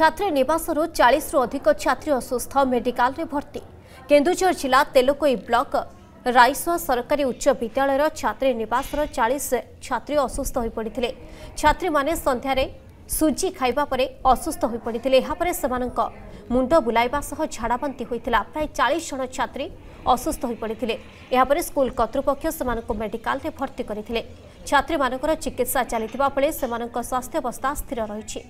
ଛାତ୍ରୀ ନିବାସରୁ ଚାଳିଶରୁ ଅଧିକ ଛାତ୍ରୀ ଅସୁସ୍ଥ ମେଡିକାଲରେ ଭର୍ତ୍ତି। କେନ୍ଦୁଝର ଜିଲ୍ଲା ତେଲକୋଇ ବ୍ଲକ ରାଇସୁଆ ସରକାରୀ ଉଚ୍ଚ ବିଦ୍ୟାଳୟର ଛାତ୍ରୀ ନିବାସର ଚାଳିଶ ଛାତ୍ରୀ ଅସୁସ୍ଥ ହୋଇପଡ଼ିଥିଲେ। ଛାତ୍ରୀମାନେ ସନ୍ଧ୍ୟାରେ ସୁଜି ଖାଇବା ପରେ ଅସୁସ୍ଥ ହୋଇପଡ଼ିଥିଲେ। ଏହାପରେ ସେମାନଙ୍କ ମୁଣ୍ଡ ବୁଲାଇବା ସହ ଝାଡ଼ାବାନ୍ତି ହୋଇଥିଲା। ପ୍ରାୟ ଚାଳିଶ ଜଣ ଛାତ୍ରୀ ଅସୁସ୍ଥ ହୋଇପଡ଼ିଥିଲେ। ଏହାପରେ ସ୍କୁଲ କର୍ତ୍ତୃପକ୍ଷ ସେମାନଙ୍କୁ ମେଡିକାଲରେ ଭର୍ତ୍ତି କରିଥିଲେ। ଛାତ୍ରୀମାନଙ୍କର ଚିକିତ୍ସା ଚାଲିଥିବା ବେଳେ ସେମାନଙ୍କ ସ୍ୱାସ୍ଥ୍ୟାବସ୍ଥା ସ୍ଥିର ରହିଛି।